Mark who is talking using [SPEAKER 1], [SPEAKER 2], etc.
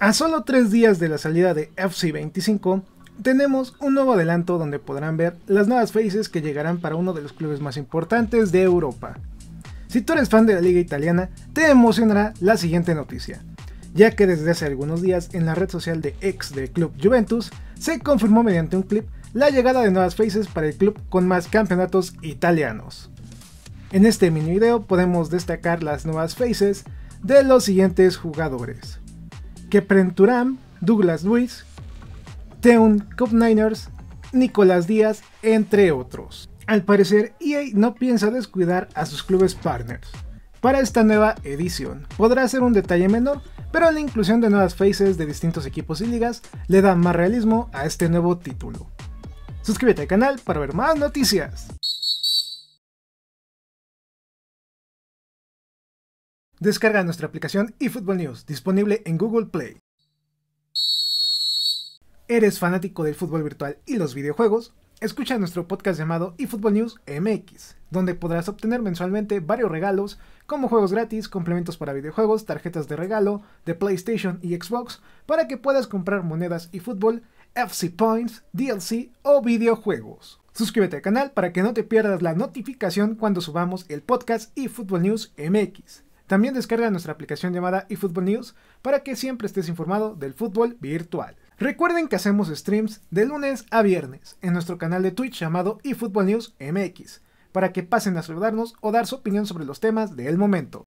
[SPEAKER 1] A solo tres días de la salida de FC25, tenemos un nuevo adelanto donde podrán ver las nuevas faces que llegarán para uno de los clubes más importantes de Europa. Si tú eres fan de la liga italiana, te emocionará la siguiente noticia, ya que desde hace algunos días en la red social de ex del club Juventus se confirmó mediante un clip la llegada de nuevas faces para el club con más campeonatos italianos. En este mini video podemos destacar las nuevas faces de los siguientes jugadores. Kepren Turam, Douglas Luis, Teun Niners, Nicolás Díaz, entre otros. Al parecer, EA no piensa descuidar a sus clubes partners. Para esta nueva edición, podrá ser un detalle menor, pero la inclusión de nuevas faces de distintos equipos y ligas le da más realismo a este nuevo título. Suscríbete al canal para ver más noticias. Descarga nuestra aplicación eFootball News, disponible en Google Play. ¿Eres fanático del fútbol virtual y los videojuegos? Escucha nuestro podcast llamado eFootball News MX, donde podrás obtener mensualmente varios regalos como juegos gratis, complementos para videojuegos, tarjetas de regalo de PlayStation y Xbox para que puedas comprar monedas y fútbol, FC Points, DLC o videojuegos. Suscríbete al canal para que no te pierdas la notificación cuando subamos el podcast eFootball News MX. También descarga nuestra aplicación llamada eFootball News para que siempre estés informado del fútbol virtual. Recuerden que hacemos streams de lunes a viernes en nuestro canal de Twitch llamado eFootball News MX, para que pasen a saludarnos o dar su opinión sobre los temas del momento.